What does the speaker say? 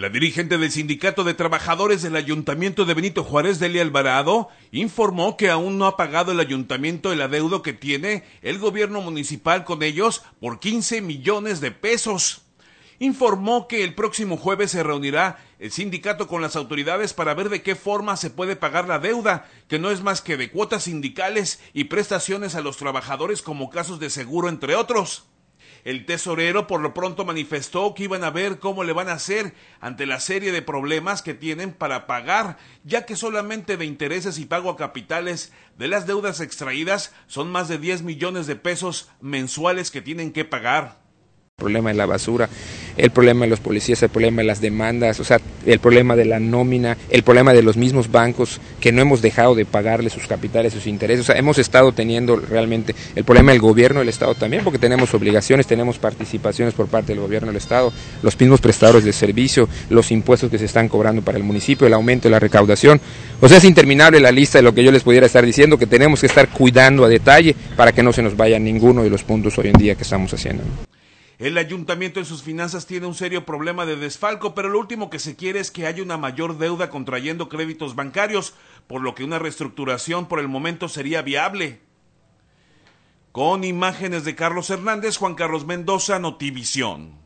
La dirigente del Sindicato de Trabajadores del Ayuntamiento de Benito Juárez, Delia Alvarado, informó que aún no ha pagado el ayuntamiento el adeudo que tiene el gobierno municipal con ellos por 15 millones de pesos. Informó que el próximo jueves se reunirá el sindicato con las autoridades para ver de qué forma se puede pagar la deuda, que no es más que de cuotas sindicales y prestaciones a los trabajadores como casos de seguro, entre otros. El tesorero por lo pronto manifestó que iban a ver cómo le van a hacer ante la serie de problemas que tienen para pagar, ya que solamente de intereses y pago a capitales de las deudas extraídas son más de 10 millones de pesos mensuales que tienen que pagar. El problema de la basura, el problema de los policías, el problema de las demandas, o sea, el problema de la nómina, el problema de los mismos bancos que no hemos dejado de pagarle sus capitales, sus intereses. O sea, hemos estado teniendo realmente el problema del gobierno del Estado también, porque tenemos obligaciones, tenemos participaciones por parte del gobierno del Estado, los mismos prestadores de servicio, los impuestos que se están cobrando para el municipio, el aumento de la recaudación. O sea, es interminable la lista de lo que yo les pudiera estar diciendo, que tenemos que estar cuidando a detalle para que no se nos vaya ninguno de los puntos hoy en día que estamos haciendo. El ayuntamiento en sus finanzas tiene un serio problema de desfalco, pero lo último que se quiere es que haya una mayor deuda contrayendo créditos bancarios, por lo que una reestructuración por el momento sería viable. Con imágenes de Carlos Hernández, Juan Carlos Mendoza, Notivisión.